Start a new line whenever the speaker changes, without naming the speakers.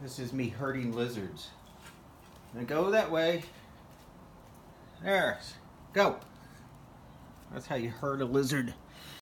This is me herding lizards. Now go that way. There. Go. That's how you herd a lizard.